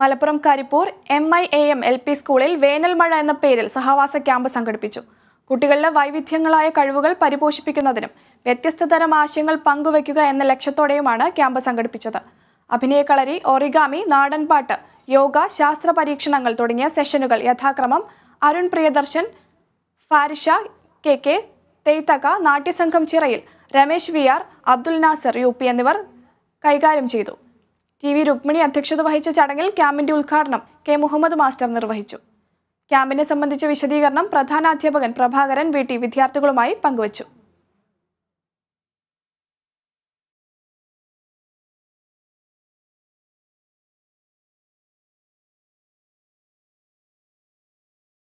Malappuram Karipur M I A M L P സ്കൂളിൽ വേനൽമഴ എന്ന പേരിൽ സഹവാസ ക്യാമ്പ് സംഘടിപ്പിച്ചു. കുട്ടികളുടെ വൈവിധ്യങ്ങളായ കഴിവുകൾ പരിപോഷിപ്പിക്കുന്നതിനും വ്യത്യസ്ത തരം ആശയങ്ങൾ പങ്കുവയ്ക്കുക എന്ന ലക്ഷ്യത്തോടെയുമാണ് ക്യാമ്പ് സംഘടിപ്പിച്ചത്. അഭിനയക്കളരി ഒറിഗാമി നാടൻപാട്ട് യോഗ ശാസ്ത്ര പരീക്ഷണങ്ങൾ തുടങ്ങിയ സെഷനുകൾ യഥാക്രമം Arun Priyadarshan Farisha K K തെയ്തക നാട്യസംഘം Chirayil Ramesh V R Abdul Nasar U എന്നിവർ കൈകാര്യം ചെയ്തു. ടി വി രുക്മിണി അധ്യക്ഷത വഹിച്ച ചടങ്ങിൽ ക്യാമ്പിന്റെ ഉദ്ഘാടനം കെ മുഹമ്മദ് മാസ്റ്റർ നിർവഹിച്ചു. ക്യാമ്പിനെ സംബന്ധിച്ച വിശദീകരണം പ്രധാനാധ്യാപകൻ പ്രഭാകരൻ വി ടി വിദ്യാർത്ഥികളുമായി പങ്കുവച്ചു.